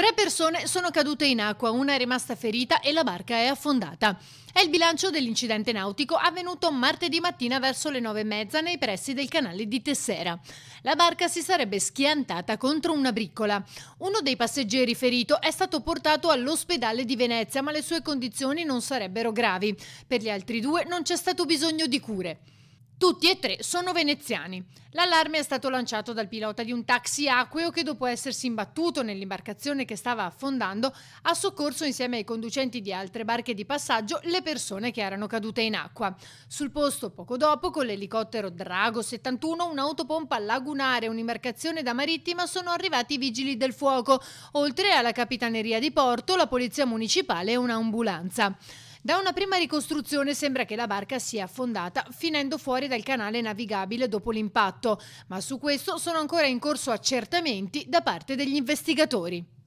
Tre persone sono cadute in acqua, una è rimasta ferita e la barca è affondata. È il bilancio dell'incidente nautico avvenuto martedì mattina verso le nove e mezza nei pressi del canale di Tessera. La barca si sarebbe schiantata contro una briccola. Uno dei passeggeri ferito è stato portato all'ospedale di Venezia, ma le sue condizioni non sarebbero gravi. Per gli altri due non c'è stato bisogno di cure. Tutti e tre sono veneziani. L'allarme è stato lanciato dal pilota di un taxi acqueo che dopo essersi imbattuto nell'imbarcazione che stava affondando ha soccorso insieme ai conducenti di altre barche di passaggio le persone che erano cadute in acqua. Sul posto poco dopo con l'elicottero Drago 71, un'autopompa lagunare e un'imbarcazione da marittima sono arrivati i vigili del fuoco, oltre alla capitaneria di porto, la polizia municipale e un'ambulanza. Da una prima ricostruzione sembra che la barca sia affondata finendo fuori dal canale navigabile dopo l'impatto, ma su questo sono ancora in corso accertamenti da parte degli investigatori.